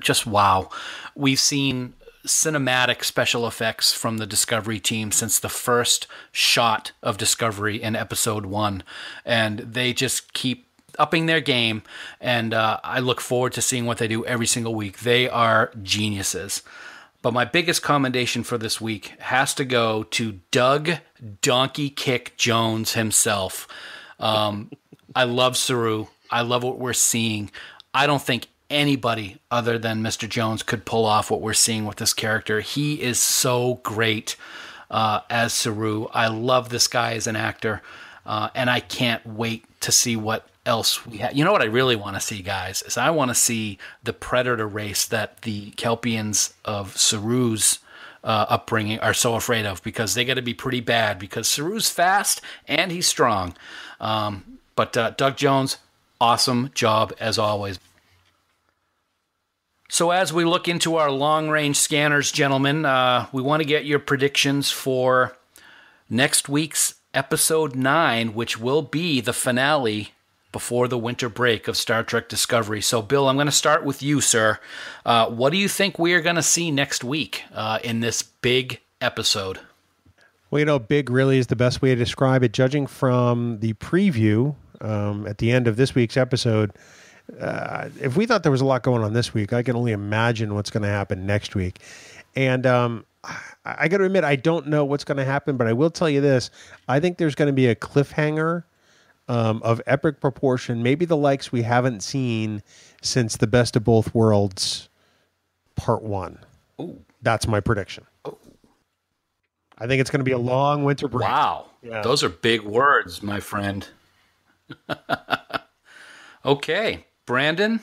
B: just wow. We've seen cinematic special effects from the Discovery team since the first shot of Discovery in episode one, and they just keep upping their game. And uh, I look forward to seeing what they do every single week. They are geniuses. But my biggest commendation for this week has to go to Doug Donkey Kick Jones himself. Um, I love Saru. I love what we're seeing. I don't think anybody other than Mr. Jones could pull off what we're seeing with this character. He is so great uh, as Saru. I love this guy as an actor, uh, and I can't wait to see what else we have. You know what I really want to see, guys, is I want to see the predator race that the Kelpians of Saru's uh, upbringing are so afraid of because they got to be pretty bad because Saru's fast and he's strong. Um, but uh, Doug Jones, awesome job as always. So, as we look into our long range scanners, gentlemen, uh, we want to get your predictions for next week's episode 9, which will be the finale before the winter break of Star Trek Discovery. So, Bill, I'm going to start with you, sir. Uh, what do you think we are going to see next week uh, in this big episode?
A: Well, you know, big really is the best way to describe it. Judging from the preview um, at the end of this week's episode, uh, if we thought there was a lot going on this week, I can only imagine what's going to happen next week. And um, I, I got to admit, I don't know what's going to happen, but I will tell you this: I think there's going to be a cliffhanger um, of epic proportion, maybe the likes we haven't seen since the Best of Both Worlds Part One. That's my prediction. I think it's going to be a long winter break.
B: Wow.
A: Yeah.
B: Those are big words, my friend. okay. Brandon,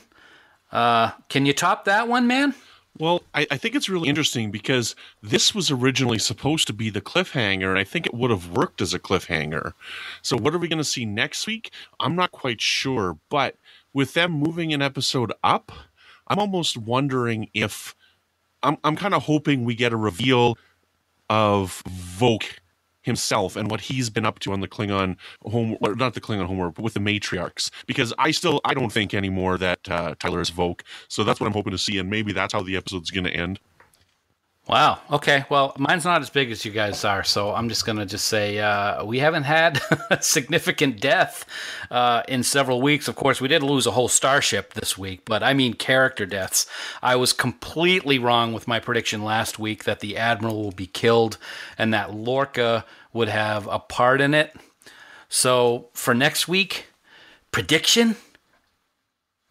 B: uh, can you top that one, man?
C: Well, I, I think it's really interesting because this was originally supposed to be the cliffhanger, and I think it would have worked as a cliffhanger. So, what are we going to see next week? I'm not quite sure, but with them moving an episode up, I'm almost wondering if I'm I'm kind of hoping we get a reveal of Voq himself and what he's been up to on the Klingon home, not the Klingon homeworld, but with the matriarchs. Because I still, I don't think anymore that uh, Tyler is Voq. So that's what I'm hoping to see, and maybe that's how the episode's going to end.
B: Wow. Okay. Well, mine's not as big as you guys are, so I'm just gonna just say uh, we haven't had a significant death uh, in several weeks. Of course, we did lose a whole starship this week, but I mean character deaths. I was completely wrong with my prediction last week that the admiral will be killed and that Lorca would have a part in it. So for next week, prediction: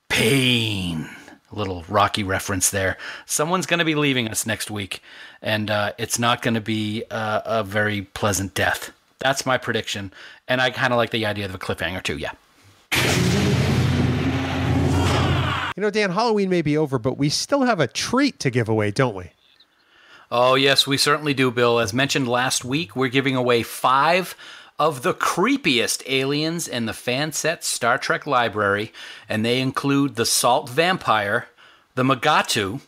B: pain little Rocky reference there. Someone's going to be leaving us next week, and uh, it's not going to be uh, a very pleasant death. That's my prediction, and I kind of like the idea of a cliffhanger too. Yeah.
A: You know, Dan, Halloween may be over, but we still have a treat to give away, don't we?
B: Oh, yes, we certainly do, Bill. As mentioned last week, we're giving away five of the creepiest aliens in the Fansets Star Trek library, and they include the Salt Vampire, the Mugato,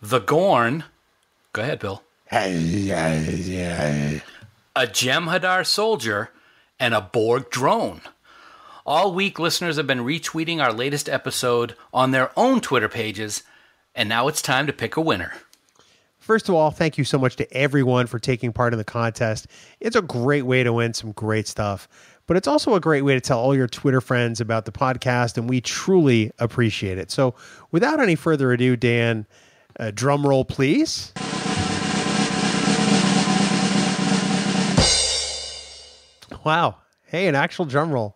B: the Gorn. Go ahead, Bill. A Jem'Hadar soldier, and a Borg drone. All week, listeners have been retweeting our latest episode on their own Twitter pages, and now it's time to pick a winner.
A: First of all, thank you so much to everyone for taking part in the contest. It's a great way to win some great stuff, but it's also a great way to tell all your Twitter friends about the podcast, and we truly appreciate it. So, without any further ado, Dan, uh, drum roll, please. Wow. Hey, an actual drum roll.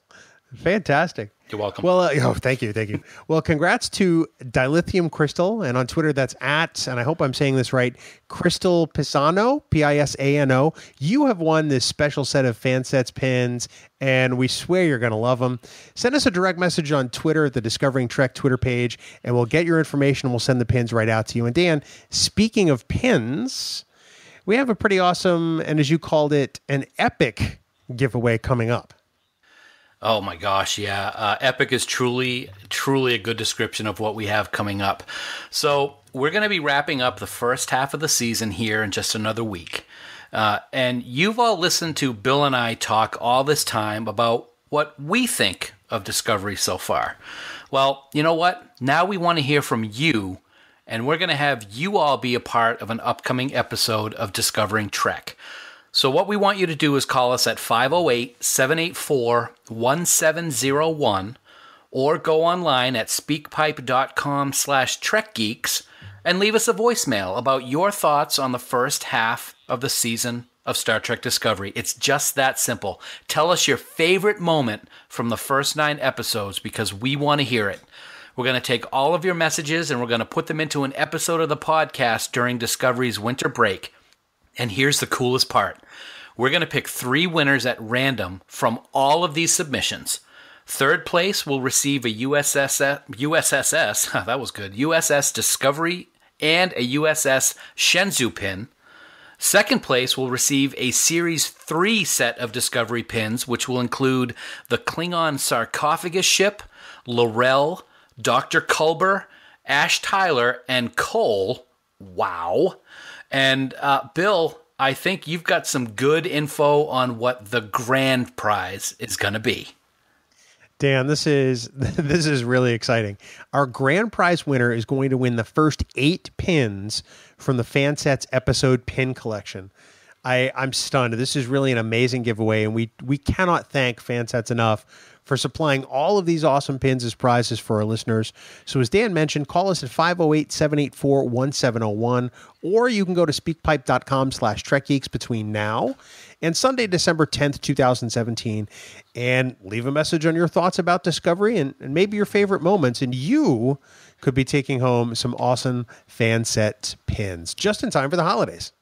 A: Fantastic.
B: You're welcome.
A: Well, uh, oh, thank you, thank you. Well, congrats to Dilithium Crystal, and on Twitter that's at, and I hope I'm saying this right, Crystal Pisano, P-I-S-A-N-O. You have won this special set of fan sets pins, and we swear you're going to love them. Send us a direct message on Twitter at the Discovering Trek Twitter page, and we'll get your information. and We'll send the pins right out to you. And Dan, speaking of pins, we have a pretty awesome, and as you called it, an epic giveaway coming up.
B: Oh my gosh, yeah. Uh, Epic is truly, truly a good description of what we have coming up. So, we're going to be wrapping up the first half of the season here in just another week. Uh, and you've all listened to Bill and I talk all this time about what we think of Discovery so far. Well, you know what? Now we want to hear from you, and we're going to have you all be a part of an upcoming episode of Discovering Trek. So, what we want you to do is call us at 508 784 1701 or go online at speakpipe.com slash trekgeeks and leave us a voicemail about your thoughts on the first half of the season of Star Trek Discovery. It's just that simple. Tell us your favorite moment from the first nine episodes because we want to hear it. We're going to take all of your messages and we're going to put them into an episode of the podcast during Discovery's winter break. And here's the coolest part we're going to pick three winners at random from all of these submissions. Third place will receive a USS, USSS, that was good, USS Discovery and a USS Shenzhou pin. Second place will receive a Series 3 set of Discovery pins, which will include the Klingon sarcophagus ship, L'Rell, Dr. Culber, Ash Tyler, and Kol. Wow. And uh, Bill, I think you've got some good info on what the grand prize is going to be.
A: Dan, this is this is really exciting. Our grand prize winner is going to win the first eight pins from the Fansets episode pin collection. I, I'm stunned. This is really an amazing giveaway, and we we cannot thank Fansets enough for supplying all of these awesome pins as prizes for our listeners. So, as Dan mentioned, call us at 508 784 1701, or you can go to speakpipe.com slash trekgeeks between now and Sunday, December 10th, 2017, and leave a message on your thoughts about Discovery and, and maybe your favorite moments. And you could be taking home some awesome fan set pins just in time for the holidays.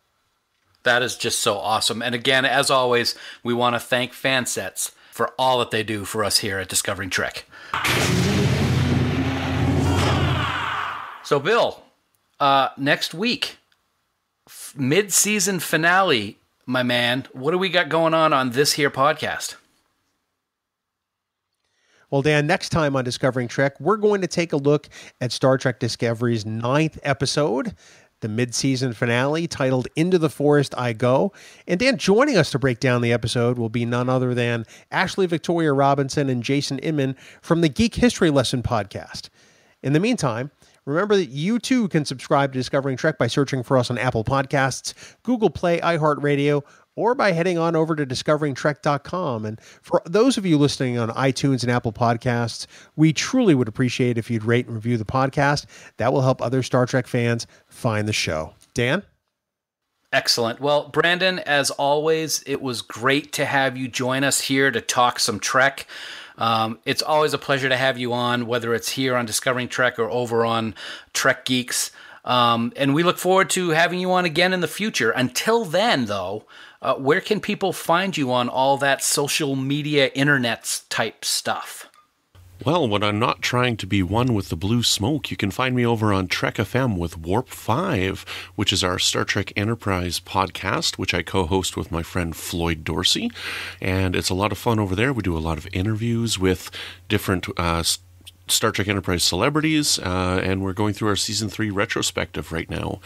B: That is just so awesome. And again, as always, we want to thank Fansets for all that they do for us here at Discovering Trek. So, Bill, uh, next week, f- mid-season finale, my man. What do we got going on on this here podcast?
A: Well, Dan, next time on Discovering Trek, we're going to take a look at Star Trek Discovery's ninth episode the mid season finale titled Into the Forest I Go. And Dan, joining us to break down the episode will be none other than Ashley Victoria Robinson and Jason Inman from the Geek History Lesson podcast. In the meantime, Remember that you too can subscribe to Discovering Trek by searching for us on Apple Podcasts, Google Play, iHeartRadio, or by heading on over to discoveringtrek.com. And for those of you listening on iTunes and Apple Podcasts, we truly would appreciate if you'd rate and review the podcast. That will help other Star Trek fans find the show. Dan?
B: Excellent. Well, Brandon, as always, it was great to have you join us here to talk some Trek. Um, it's always a pleasure to have you on, whether it's here on Discovering Trek or over on Trek Geeks. Um, and we look forward to having you on again in the future. Until then, though, uh, where can people find you on all that social media, internets type stuff?
C: Well, when I'm not trying to be one with the blue smoke, you can find me over on Trek FM with Warp 5, which is our Star Trek Enterprise podcast, which I co host with my friend Floyd Dorsey. And it's a lot of fun over there. We do a lot of interviews with different uh, Star Trek Enterprise celebrities, uh, and we're going through our season three retrospective right now.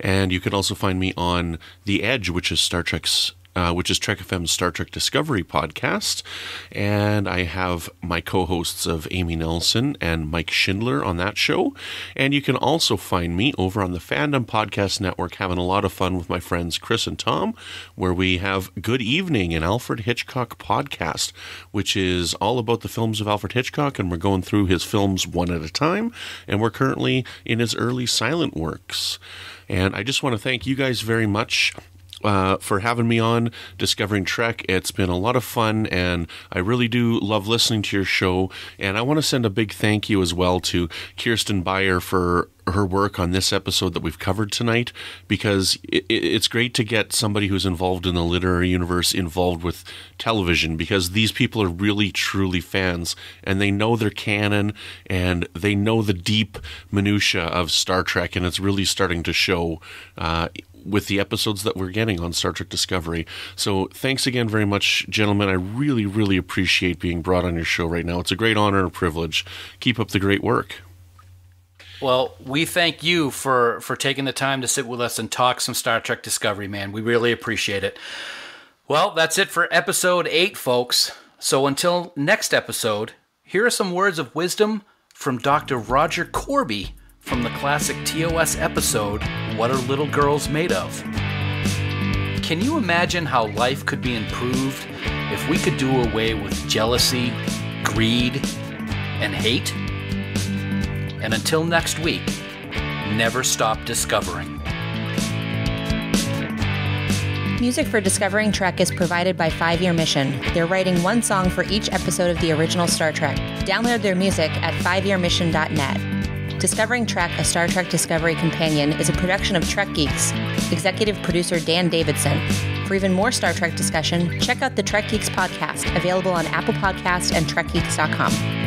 C: And you can also find me on The Edge, which is Star Trek's uh, which is Trek FM's Star Trek Discovery podcast. And I have my co hosts of Amy Nelson and Mike Schindler on that show. And you can also find me over on the Fandom Podcast Network having a lot of fun with my friends Chris and Tom, where we have Good Evening, an Alfred Hitchcock podcast, which is all about the films of Alfred Hitchcock. And we're going through his films one at a time. And we're currently in his early silent works. And I just want to thank you guys very much uh, for having me on Discovering Trek. It's been a lot of fun, and I really do love listening to your show. And I want to send a big thank you as well to Kirsten Beyer for her work on this episode that we've covered tonight because it, it's great to get somebody who's involved in the literary universe involved with television because these people are really truly fans and they know their canon and they know the deep minutia of Star Trek and it's really starting to show uh, with the episodes that we're getting on Star Trek Discovery. So thanks again very much, gentlemen. I really, really appreciate being brought on your show right now. It's a great honor and privilege. Keep up the great work.
B: Well, we thank you for for taking the time to sit with us and talk some Star Trek Discovery, man. We really appreciate it. Well, that's it for episode 8, folks. So until next episode, here are some words of wisdom from Dr. Roger Korby from the classic TOS episode, What Are Little Girls Made Of? Can you imagine how life could be improved if we could do away with jealousy, greed, and hate? And until next week, never stop discovering.
I: Music for Discovering Trek is provided by Five Year Mission. They're writing one song for each episode of the original Star Trek. Download their music at fiveyearmission.net. Discovering Trek, a Star Trek Discovery companion, is a production of Trek Geeks. Executive producer Dan Davidson. For even more Star Trek discussion, check out the Trek Geeks podcast, available on Apple Podcasts and TrekGeeks.com.